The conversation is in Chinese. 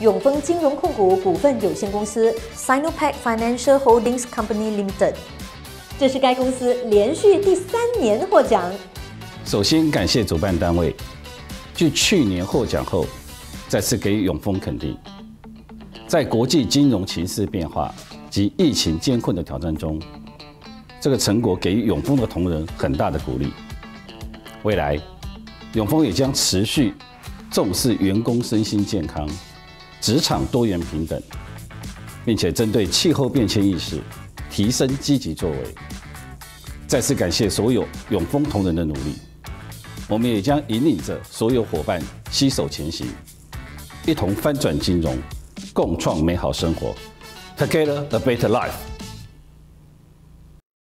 永丰金融控股股份有限公司 （Sinopac Financial Holdings Company Limited）。这是该公司连续第三年获奖。首先感谢主办单位，继去年获奖后，再次给予永丰肯定。在国际金融形势变化及疫情艰困的挑战中，这个成果给予永丰的同仁很大的鼓励。未来，永丰也将持续重视员工身心健康、职场多元平等，并且针对气候变迁意识提升积极作为。再次感谢所有永丰同仁的努力。我们也将引领着所有伙伴携手前行，一同翻转金融，共创美好生活。Together a better life。